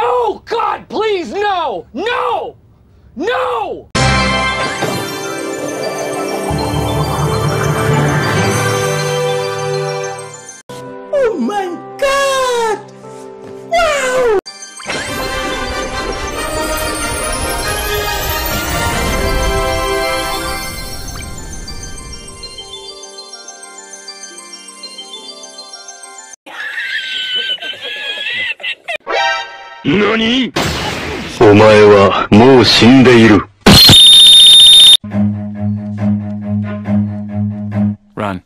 No! God, please, no! No! No! Oh my God! 何？お前はもう死んでいる。Run.